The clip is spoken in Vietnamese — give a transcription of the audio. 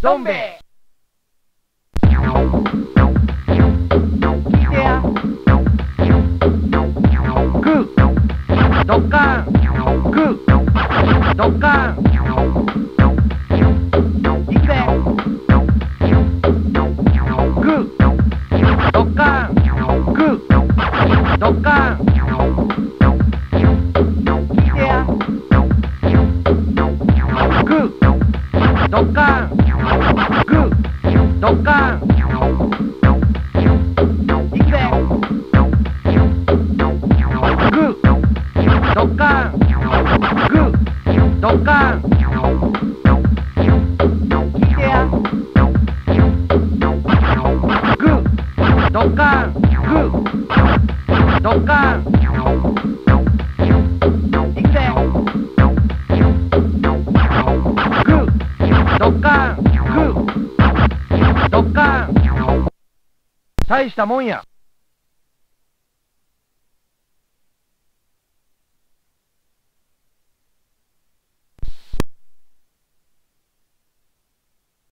Zombie. Yeah. Good. Dokkan. Good. Dokkan. Ibe. Good. Dokkan. Good. Dokkan. Yeah. Good. Dokkan. グードッカンいくぜグードッカングードッカン聞いてやグードッカングードッカン 大したもんや。